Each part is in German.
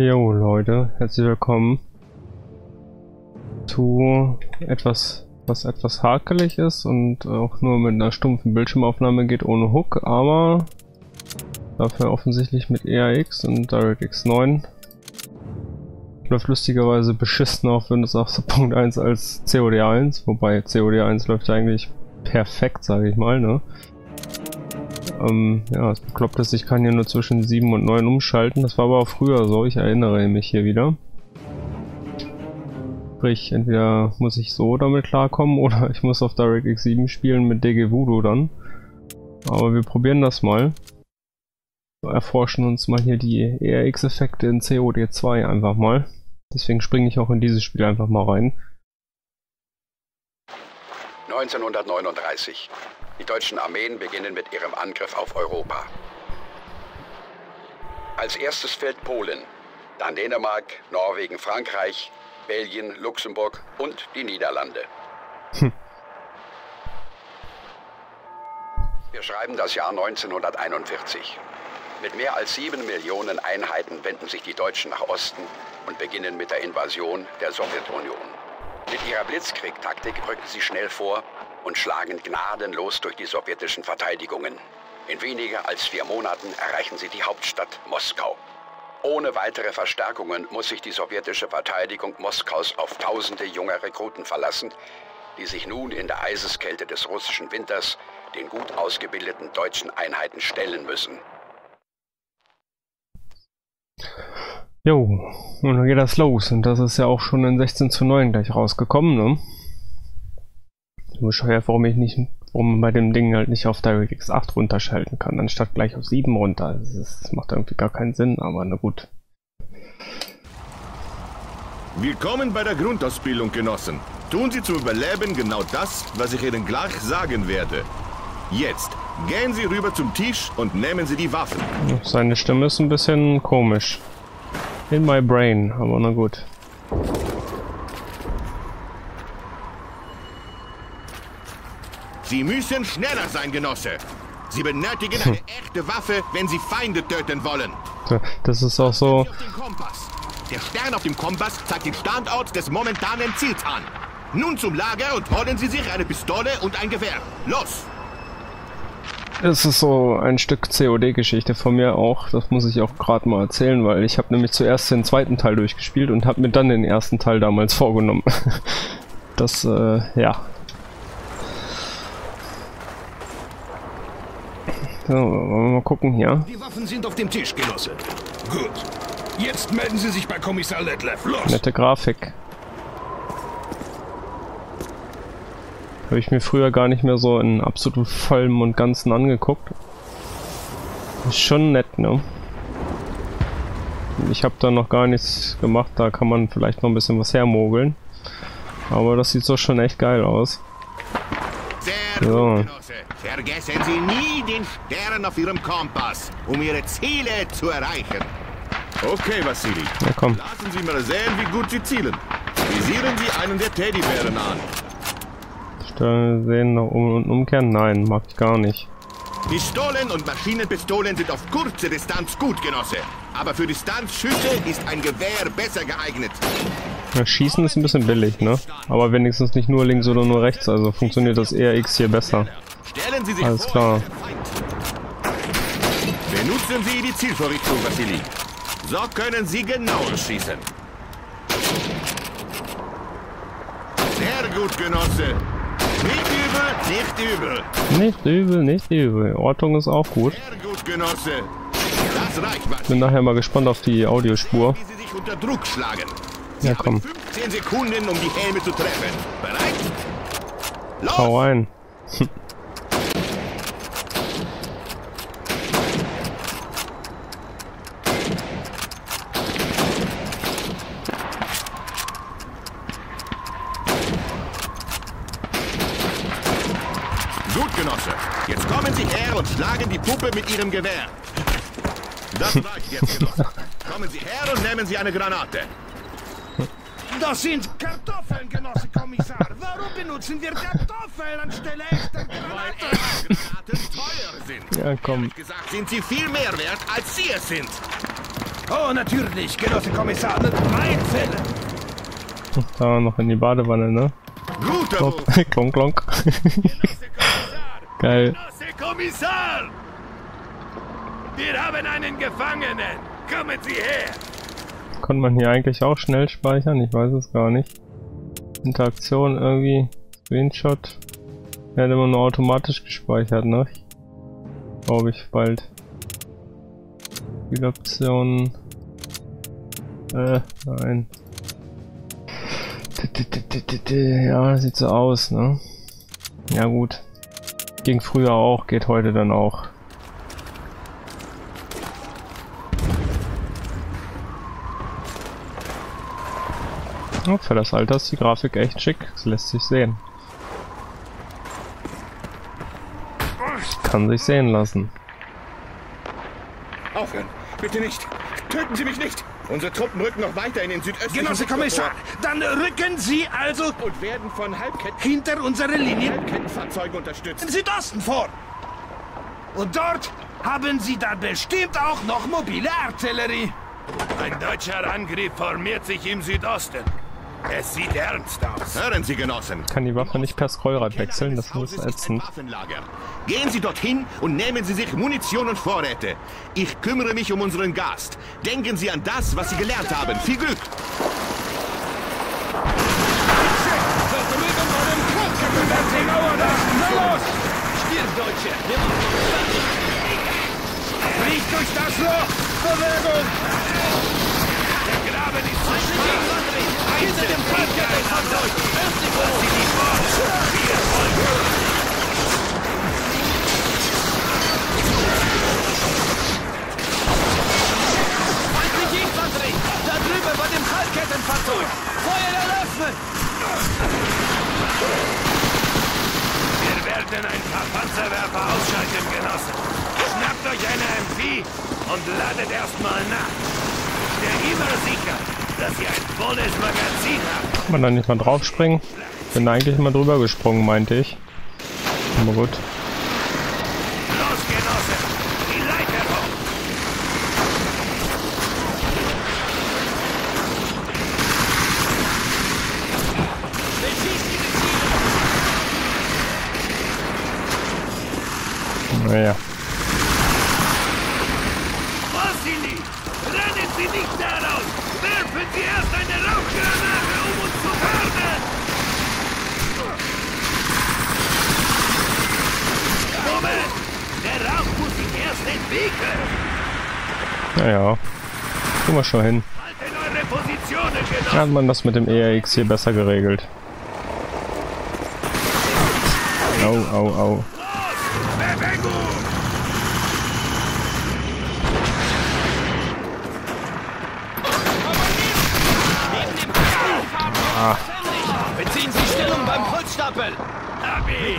Jo Leute, herzlich willkommen zu etwas, was etwas hakelig ist und auch nur mit einer stumpfen Bildschirmaufnahme geht ohne Hook, aber dafür offensichtlich mit EAX und DirectX 9. Läuft lustigerweise beschissen auf Windows 8.1 als COD 1, wobei COD 1 läuft eigentlich perfekt, sage ich mal, ne? Ähm, ja, es bekloppt ist, ich kann hier nur zwischen 7 und 9 umschalten. Das war aber auch früher so, ich erinnere mich hier wieder. Sprich, entweder muss ich so damit klarkommen oder ich muss auf DirectX 7 spielen mit DG Voodoo dann. Aber wir probieren das mal. Wir erforschen uns mal hier die ERX-Effekte in COD 2 einfach mal. Deswegen springe ich auch in dieses Spiel einfach mal rein. 1939. Die deutschen Armeen beginnen mit ihrem Angriff auf Europa. Als erstes fällt Polen, dann Dänemark, Norwegen, Frankreich, Belgien, Luxemburg und die Niederlande. Hm. Wir schreiben das Jahr 1941. Mit mehr als sieben Millionen Einheiten wenden sich die Deutschen nach Osten und beginnen mit der Invasion der Sowjetunion. Mit ihrer Blitzkrieg-Taktik rücken sie schnell vor und schlagen gnadenlos durch die sowjetischen Verteidigungen. In weniger als vier Monaten erreichen sie die Hauptstadt Moskau. Ohne weitere Verstärkungen muss sich die sowjetische Verteidigung Moskaus auf tausende junge Rekruten verlassen, die sich nun in der Eiseskälte des russischen Winters den gut ausgebildeten deutschen Einheiten stellen müssen. Jo, und dann geht das los. Und das ist ja auch schon in 16 zu 9 gleich rausgekommen, ne? Bescheuert, warum ich nicht, warum man bei dem Ding halt nicht auf DirectX 8 runterschalten kann, anstatt gleich auf 7 runter. Das, ist, das macht irgendwie gar keinen Sinn, aber na gut. Willkommen bei der Grundausbildung, Genossen. Tun Sie zum Überleben genau das, was ich Ihnen gleich sagen werde. Jetzt, gehen Sie rüber zum Tisch und nehmen Sie die Waffen. Seine Stimme ist ein bisschen komisch. In my brain, aber na gut. Sie müssen schneller sein, Genosse. Sie benötigen eine echte Waffe, wenn Sie Feinde töten wollen. Das ist auch so. Der Stern auf dem Kompass zeigt den Standort des momentanen Ziels an. Nun zum Lager und holen Sie sich eine Pistole und ein Gewehr. Los! Es ist so ein Stück COD-Geschichte von mir auch. Das muss ich auch gerade mal erzählen, weil ich habe nämlich zuerst den zweiten Teil durchgespielt und habe mir dann den ersten Teil damals vorgenommen. Das, äh, ja, So, wollen wir mal gucken hier. Die Waffen sind auf dem Tisch, Genosse. Gut. Jetzt melden Sie sich bei Kommissar Letlev. Los! Nette Grafik. Habe ich mir früher gar nicht mehr so in absolut vollem und ganzen angeguckt. Ist schon nett, ne? Ich habe da noch gar nichts gemacht, da kann man vielleicht noch ein bisschen was hermogeln. Aber das sieht so schon echt geil aus. So. Vergessen Sie nie den Stern auf Ihrem Kompass, um Ihre Ziele zu erreichen. Okay, Vassili. Ja, komm. Lassen Sie mal sehen, wie gut Sie zielen. Visieren Sie einen der Teddybären an. Stellen sehen nach oben und umkehren? Nein, mag ich gar nicht. Pistolen und Maschinenpistolen sind auf kurze Distanz gut, Genosse. Aber für Distanzschüsse ist ein Gewehr besser geeignet. Ja, Schießen ist ein bisschen billig, ne? Aber wenigstens nicht nur links oder nur rechts, also funktioniert das ERX hier besser. Stellen Sie sich Alles klar. Benutzen Sie die Zielvorrichtung, Vassili. So können Sie genauer schießen. Sehr gut, Genosse. Nicht übel, nicht übel. Nicht übel. Ortung ist auch gut. Sehr gut, Genosse. Das reicht. Bin nachher mal gespannt auf die Audiospur. Wie Sie sich unter Druck schlagen. Sie Ja, komm. 15 Sekunden, um die Helme zu treffen. Bereit? Los! Hau rein. Gut, Genosse. Jetzt kommen Sie her und schlagen die Puppe mit Ihrem Gewehr. Das reicht jetzt, Genosse. Kommen Sie her und nehmen Sie eine Granate. Das sind Kartoffeln, Genosse Kommissar. Warum benutzen wir Kartoffeln anstelle echter Granaten? Granaten teuer sind. Ja, komm. Ehrlich gesagt sind sie viel mehr wert, als Sie es sind. Oh, natürlich, Genosse Kommissar. Mit drei Fällen. Da noch in die Badewanne, ne? Guter klonk, klonk. Geil. Kommissar! Wir haben einen Gefangenen. Kommen Sie her. Konnte man hier eigentlich auch schnell speichern? Ich weiß es gar nicht. Interaktion irgendwie. Screenshot. Er hat immer nur automatisch gespeichert, ne? Glaube ich bald. Spieloptionen. Äh, nein. Ja, sieht so aus, ne? Ja gut. Ging früher auch, geht heute dann auch. Ja, für das Alter ist die Grafik echt schick. Das lässt sich sehen. Kann sich sehen lassen. Aufhören. Bitte nicht. Töten Sie mich nicht. Unsere Truppen rücken noch weiter in den südöstlichen Genosse Kommissar, dann rücken Sie also und werden von Halbketten hinter unsere Linien Halbkettenfahrzeugen unterstützt. im Südosten vor. Und dort haben Sie dann bestimmt auch noch mobile Artillerie. Ein deutscher Angriff formiert sich im Südosten. Es sieht ernst aus. Hören Sie, Genossen. Kann die Waffe nicht per Scrollrad wechseln, das ist ein ätzend. Waffenlager. Gehen Sie dorthin und nehmen Sie sich Munition und Vorräte. Ich kümmere mich um unseren Gast. Denken Sie an das, was Sie gelernt haben. Viel Glück. Wir werden ein paar Panzerwerfer ausschalten, Genossen. Schnappt euch eine MP und ladet erstmal nach. Der immer sicher, dass ihr ein volles Magazin habt. Kann man da nicht mal draufspringen? Bin eigentlich mal drüber gesprungen, meinte ich. Aber gut. Los, Genossen, die Leiter hoch. Naja. Vasili, rennen Sie nicht daraus! Werfen Sie erst eine Rauchgranate, um uns zu warnen! Moment! Der Rauch muss sich erst entwickeln! Naja. Guck mal schon hin. Haltet eure Positionen, Da Genossen! hat man das mit dem ERX hier besser geregelt. Au, au, au. Bewegung! Beziehen Sie Stellung beim Holzstapel! Abi!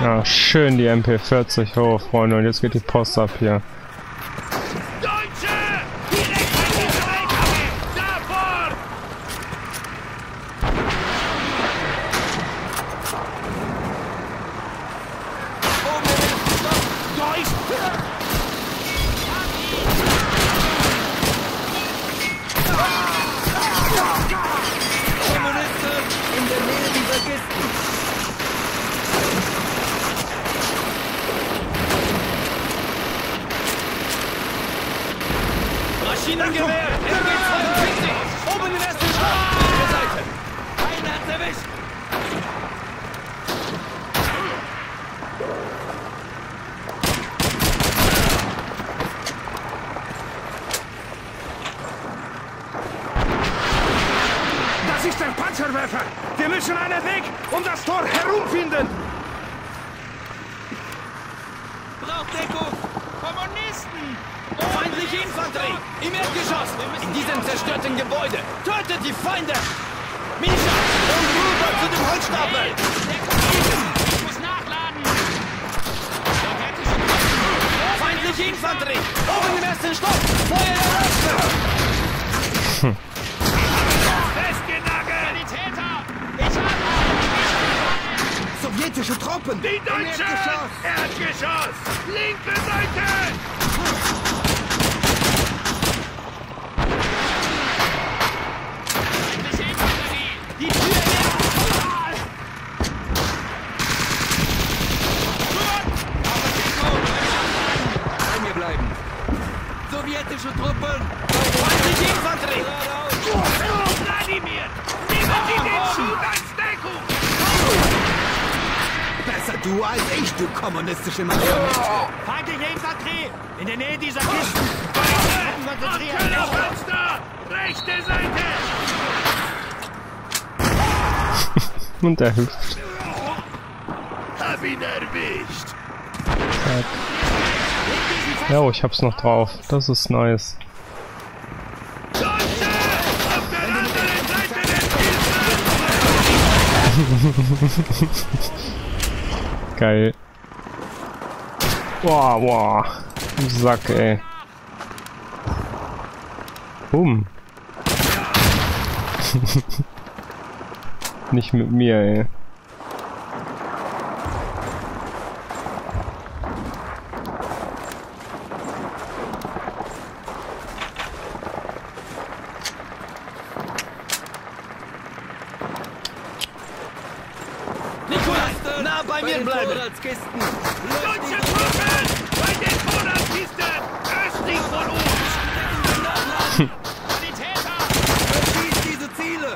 Ja, schön die MP40 hoch, Freunde. Und jetzt geht die Post ab hier. Maschinengewehr! MG-42! Oben im ersten Stock! Der Seite! Einer hat's erwischt! Das ist der Panzerwerfer! Wir müssen einen Weg um das Tor herumfinden! Braucht Deckung! Kommunisten! Feindliche Infanterie! Im Erdgeschoss! In diesem zerstörten Gebäude! Tötet die Feinde! Misha! Und rüber zu dem Holzstapel! Ich muss nachladen! Feindliche Infanterie! Oben im ersten Stock! Feuer! Täter! Ich habe Sowjetische Truppen! Die Deutschen! Erdgeschoss! Linke Seite! Die Tür leer! Bei mir bleiben! Sowjetische Truppen! Feindliche Infanterie! Wladimir! Nehmen Sie den Schuh als Deckung! Besser du als ich, du kommunistische Marionette! Feindliche Infanterie! In der Nähe dieser Kisten! Keller Fenster! Rechte Seite! Und er hüpft. Hab ihn erwischt! Zack. Ja, ich hab's noch drauf. Das ist nice. Geil. Boah, boah. Sack, ey. Boom. Nicht mit mir, ey. Nah bei mir bleiben! Deutsche Truppen! Bei den Monarchisten! Östlich von uns! Die Täter! Verschießt diese Ziele!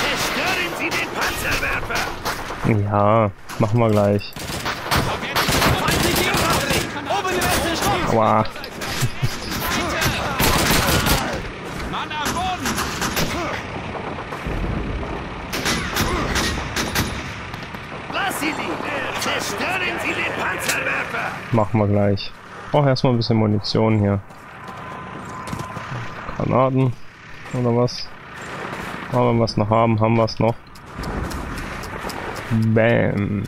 Zerstören Sie den Panzerwerfer! Ja, machen wir gleich. Aua. Zerstören Sie den Panzerwerfer! Machen wir gleich. Brauch erstmal ein bisschen Munition hier. Granaten. Oder was? Aber wenn wir es noch haben, haben wir es noch. Bam.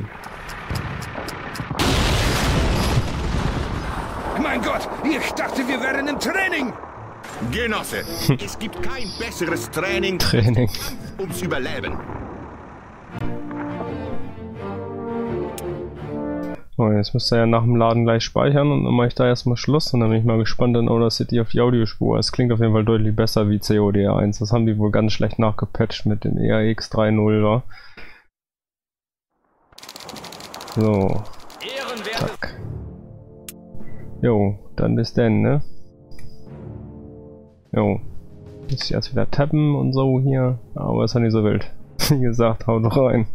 Mein Gott, ich dachte, wir wären im Training! Genosse, es gibt kein besseres Training Training. ums Überleben. Oh, jetzt müsst ihr ja nach dem Laden gleich speichern und dann mache ich da erstmal Schluss und dann bin ich mal gespannt in Outer City auf die Audiospur. Es klingt auf jeden Fall deutlich besser wie COD 1. Das haben die wohl ganz schlecht nachgepatcht mit dem EAX 3.0 war. So, zack. Jo, dann bis denn, ne? Jo. Muss ich erst wieder tappen und so hier, aber ist ja nicht so wild. Wie gesagt, haut rein.